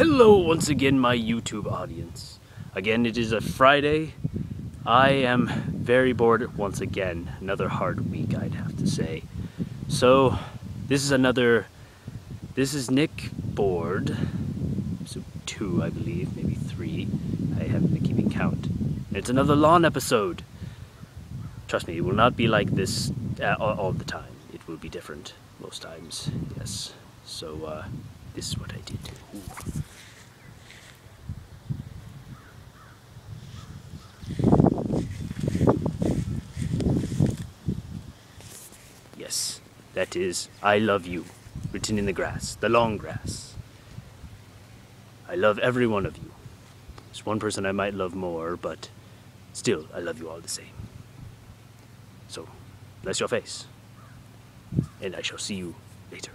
Hello once again, my YouTube audience. Again, it is a Friday. I am very bored once again. Another hard week, I'd have to say. So, this is another. This is Nick bored. So, two, I believe, maybe three. I haven't been keeping count. It's another lawn episode. Trust me, it will not be like this uh, all, all the time. It will be different most times, yes. So, uh, this is what I did. Ooh. Yes, that is I love you, written in the grass, the long grass. I love every one of you. There's one person I might love more, but still, I love you all the same. So, bless your face, and I shall see you later.